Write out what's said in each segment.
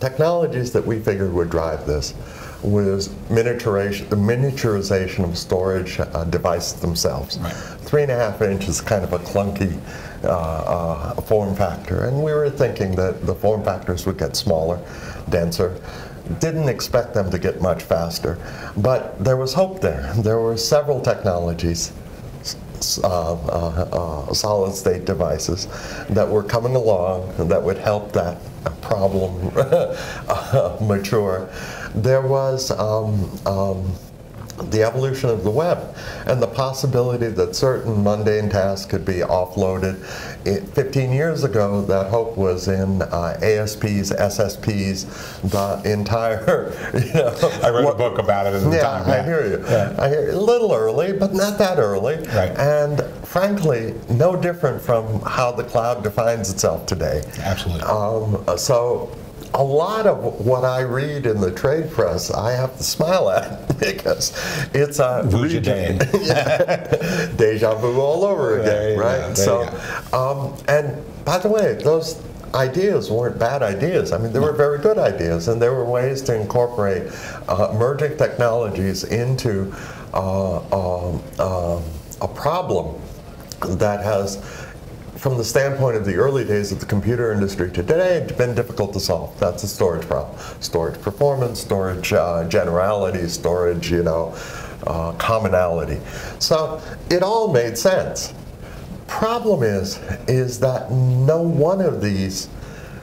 technologies that we figured would drive this was miniaturization, the miniaturization of storage uh, devices themselves. Right. Three and a half inches, is kind of a clunky uh, uh, form factor, and we were thinking that the form factors would get smaller, denser. Didn't expect them to get much faster, but there was hope there. There were several technologies solid state devices that were coming along that would help that problem uh, mature. There was um, um, the evolution of the web and the possibility that certain mundane tasks could be offloaded. It, 15 years ago, that hope was in uh, ASPs, SSPs, the entire. You know, I wrote what, a book about it at the yeah, time. Yeah, I hear you. Yeah. I hear you. A little early, but not that early. Right. And frankly, no different from how the cloud defines itself today. Absolutely. Um, so a lot of what I read in the trade press, I have to smile at because it's a yeah, deja vu all over again, right? so, um, and by the way, those ideas weren't bad ideas. I mean, they were very good ideas, and there were ways to incorporate uh, emerging technologies into uh, um, uh, a problem that has from the standpoint of the early days of the computer industry to today, it's been difficult to solve. That's a storage problem. Storage performance, storage uh, generality, storage, you know, uh, commonality. So it all made sense. Problem is, is that no one of these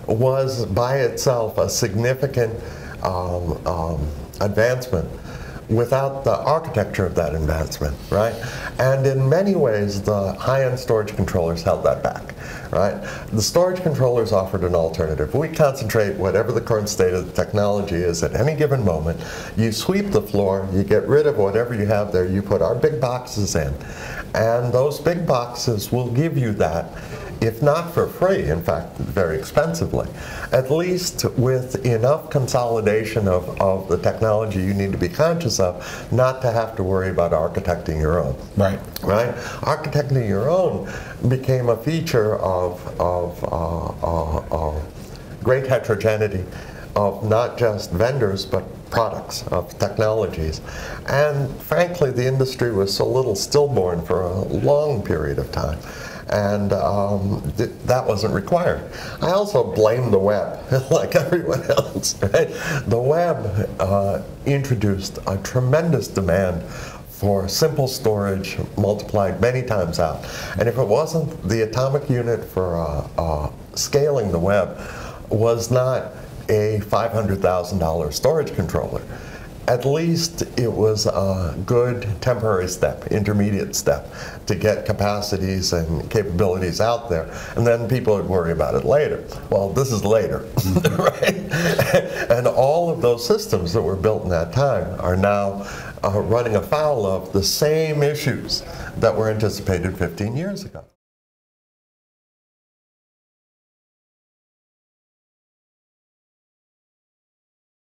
was by itself a significant um, um, advancement without the architecture of that advancement, right? And in many ways, the high-end storage controllers held that back, right? The storage controllers offered an alternative. We concentrate whatever the current state of the technology is at any given moment. You sweep the floor, you get rid of whatever you have there, you put our big boxes in, and those big boxes will give you that if not for free, in fact, very expensively, at least with enough consolidation of, of the technology you need to be conscious of, not to have to worry about architecting your own. Right. Right? Architecting your own became a feature of, of uh, uh, uh, great heterogeneity of not just vendors, but products, of technologies. And frankly, the industry was so little stillborn for a long period of time and um, th that wasn't required. I also blame the web, like everyone else. Right? The web uh, introduced a tremendous demand for simple storage multiplied many times out. And if it wasn't the atomic unit for uh, uh, scaling the web was not a $500,000 storage controller at least it was a good temporary step, intermediate step, to get capacities and capabilities out there. And then people would worry about it later. Well, this is later, right? and all of those systems that were built in that time are now uh, running afoul of the same issues that were anticipated 15 years ago.